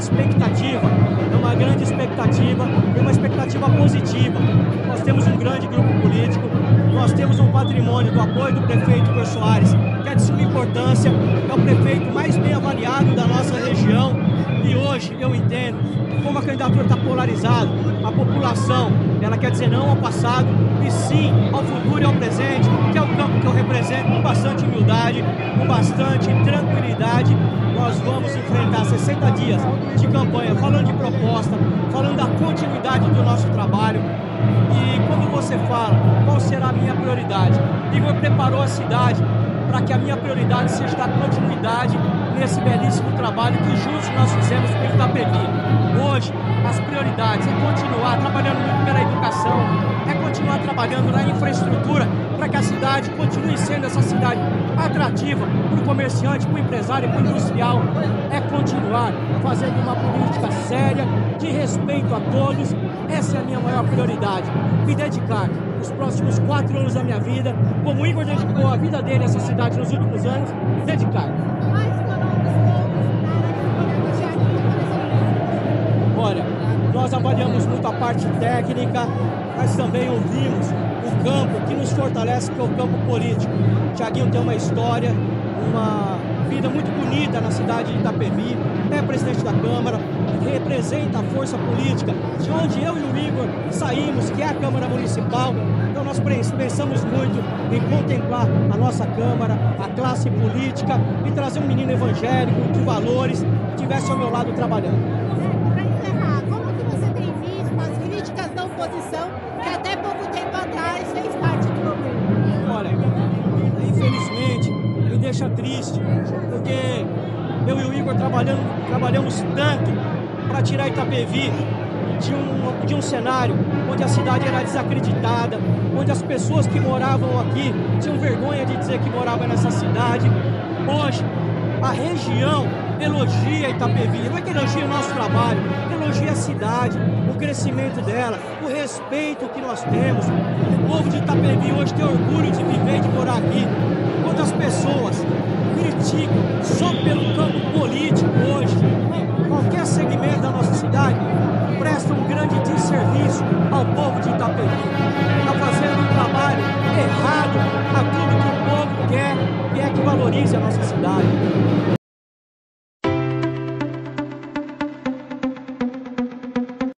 expectativa, é uma grande expectativa, é uma expectativa positiva. Nós temos um grande grupo político, nós temos um patrimônio do apoio do prefeito Igor Soares, que é de suma importância, é o prefeito mais bem avaliado da nossa região. E hoje eu entendo como a candidatura está polarizada, a população ela quer dizer não ao passado e sim ao futuro e ao presente, que é o campo que eu represento com bastante humildade, com bastante tranquilidade. Nós vamos enfrentar 60 dias de campanha falando de proposta, falando da continuidade do nosso trabalho. E quando você fala qual será a minha prioridade, Igor preparou a cidade para que a minha prioridade seja dar continuidade nesse belíssimo trabalho que juntos nós fizemos pelo Itapevi. Hoje, as prioridades é continuar trabalhando muito pela educação, é continuar trabalhando na infraestrutura para que a cidade continue sendo essa cidade atrativa para o comerciante, para o empresário, para o industrial. É continuar fazendo uma política séria, de respeito a todos. Essa é a minha maior prioridade. Me dedicar os próximos quatro anos da minha vida, como o Igor dedicou a vida dele a essa cidade nos últimos anos, dedicar. Avaliamos muito a parte técnica, mas também ouvimos o campo que nos fortalece, que é o campo político. Tiaguinho tem uma história, uma vida muito bonita na cidade de Itapevi, é presidente da Câmara, representa a força política de onde eu e o Igor saímos, que é a Câmara Municipal. Então nós pensamos muito em contemplar a nossa Câmara, a classe política e trazer um menino evangélico de valores que estivesse ao meu lado trabalhando. Deixa triste, porque eu e o Igor trabalhando, trabalhamos tanto para tirar Itapevi de um, de um cenário onde a cidade era desacreditada, onde as pessoas que moravam aqui tinham vergonha de dizer que moravam nessa cidade. Hoje, a região elogia Itapevi, não é que elogia o nosso trabalho, elogia a cidade, o crescimento dela, o respeito que nós temos. Criticam só pelo campo político hoje, qualquer segmento da nossa cidade, presta um grande desserviço ao povo de Itapevi. Está fazendo um trabalho errado a tudo que o povo quer, que é que valorize a nossa cidade.